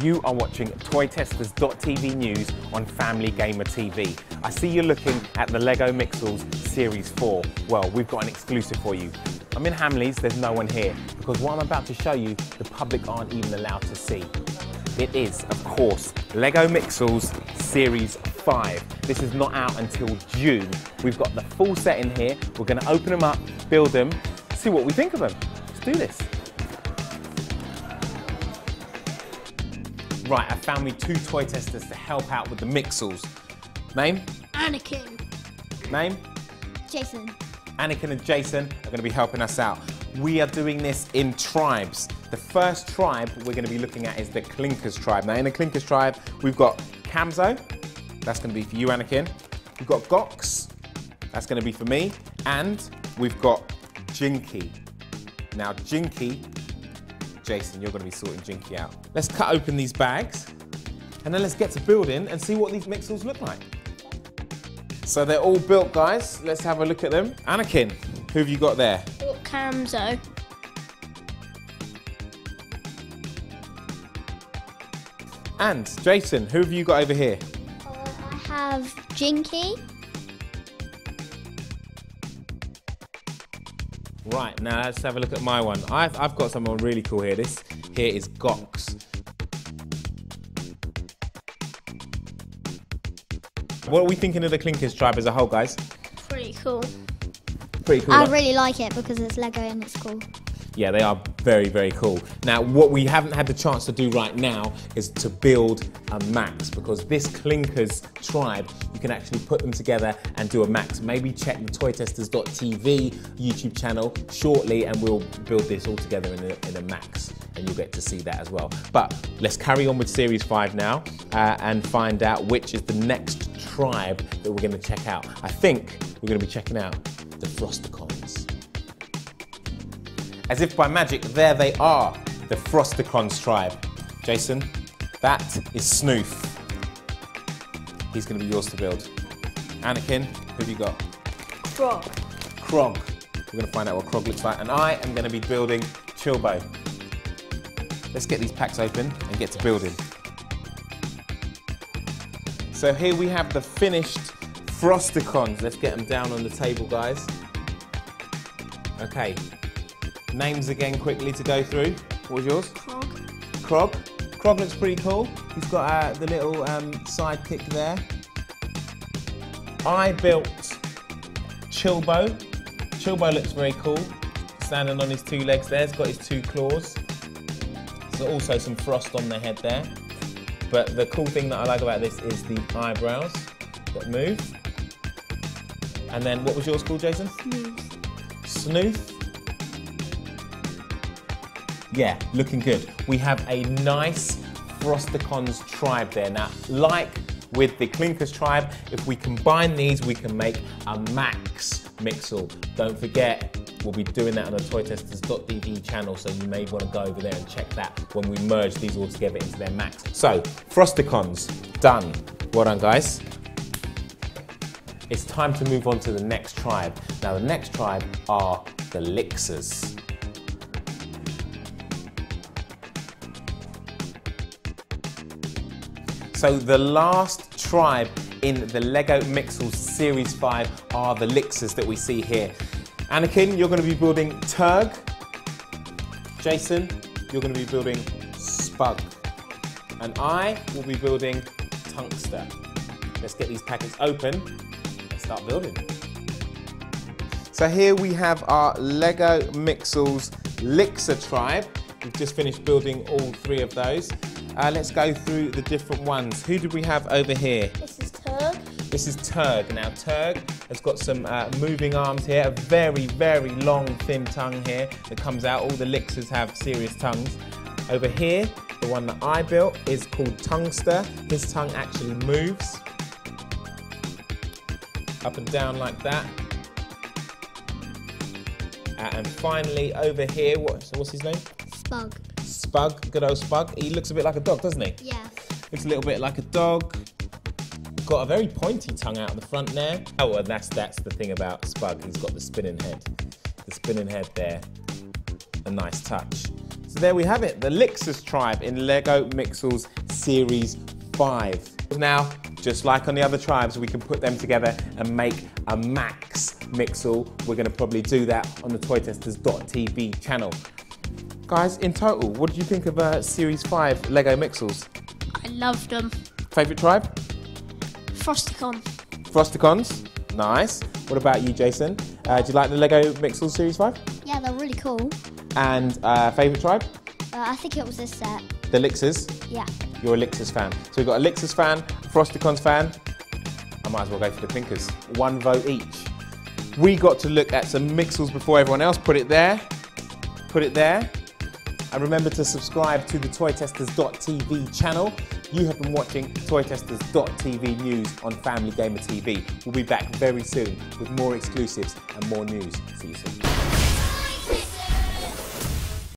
You are watching ToyTesters.tv news on Family Gamer TV. I see you're looking at the Lego Mixels Series 4. Well, we've got an exclusive for you. I'm in Hamleys, there's no one here, because what I'm about to show you, the public aren't even allowed to see. It is, of course, Lego Mixels Series 5. This is not out until June. We've got the full set in here. We're going to open them up, build them, see what we think of them. Let's do this. Right, I found me two toy testers to help out with the Mixels. Name? Anakin. Name? Jason. Anakin and Jason are going to be helping us out. We are doing this in tribes. The first tribe we're going to be looking at is the Klinkers tribe. Now, in the Klinkers tribe, we've got Kamzo. That's going to be for you, Anakin. We've got Gox. That's going to be for me. And we've got Jinky. Now, Jinky Jason, you're going to be sorting Jinky out. Let's cut open these bags and then let's get to building and see what these mixels look like. So they're all built, guys. Let's have a look at them. Anakin, who have you got there? Got Kamzo. And Jason, who have you got over here? Uh, I have Jinky. Right, now let's have a look at my one. I've, I've got someone really cool here. This here is Gox. What are we thinking of the Klinkers tribe as a whole, guys? Pretty cool. Pretty cool. I really like it because it's Lego and it's cool. Yeah, they are very, very cool. Now, what we haven't had the chance to do right now is to build a max because this Klinkers tribe, you can actually put them together and do a max. Maybe check the toytesters.tv YouTube channel shortly and we'll build this all together in a, in a max and you'll get to see that as well. But let's carry on with Series 5 now uh, and find out which is the next tribe that we're going to check out. I think we're going to be checking out the Frosticons. As if by magic, there they are, the Frosticons tribe. Jason, that is Snoof. He's going to be yours to build. Anakin, who have you got? Frog. Krog. We're going to find out what Krog looks like. And I am going to be building Chilbo. Let's get these packs open and get to building. So here we have the finished Frosticons. Let's get them down on the table, guys. Okay. Names again quickly to go through. What was yours? Frog. Krog. Krog looks pretty cool. He's got uh, the little um, sidekick there. I built Chilbo. Chilbo looks very cool. Standing on his two legs there. He's got his two claws. There's also some frost on the head there. But the cool thing that I like about this is the eyebrows that move. And then what was yours called, Jason? Smooth. Snooth. Yeah, looking good. We have a nice Frosticons tribe there. Now, like with the Klinkers tribe, if we combine these, we can make a max mixel. Don't forget, we'll be doing that on the toytesters.tv channel, so you may want to go over there and check that when we merge these all together into their max. So, Frosticons, done. Well done, guys. It's time to move on to the next tribe. Now, the next tribe are the Lixers. So the last tribe in the Lego Mixels Series 5 are the Lixers that we see here. Anakin, you're going to be building Turg. Jason, you're going to be building Spugg. And I will be building Tungster. Let's get these packets open and start building. So here we have our Lego Mixels Lixer tribe. We've just finished building all three of those. Uh, let's go through the different ones. Who did we have over here? This is Turg. This is Turg. Now, Turg has got some uh, moving arms here, a very, very long, thin tongue here that comes out. All the Lixers have serious tongues. Over here, the one that I built is called Tungster. His tongue actually moves up and down like that. Uh, and finally, over here, what, what's his name? Spugg. Spugg, good old Spugg. He looks a bit like a dog, doesn't he? Yeah. Looks a little bit like a dog. Got a very pointy tongue out of the front there. Oh, and that's that's the thing about Spugg. He's got the spinning head. The spinning head there. A nice touch. So there we have it, the Lixers tribe in Lego Mixels Series 5. Now, just like on the other tribes, we can put them together and make a max Mixel. We're gonna probably do that on the toytesters.tv channel. Guys, in total, what did you think of uh, Series 5 Lego Mixels? I love them. Favourite tribe? Frosticon. Frosticons? Nice. What about you, Jason? Uh, do you like the Lego Mixels Series 5? Yeah, they're really cool. And uh, favourite tribe? Uh, I think it was this set. The Lixers? Yeah. You're a Lixers fan. So we've got a Lixers fan, Frosticons fan. I might as well go for the Pinkers. One vote each. We got to look at some Mixels before everyone else. Put it there. Put it there. And remember to subscribe to the ToyTesters.tv channel. You have been watching ToyTesters.tv news on Family Gamer TV. We'll be back very soon with more exclusives and more news. See you soon.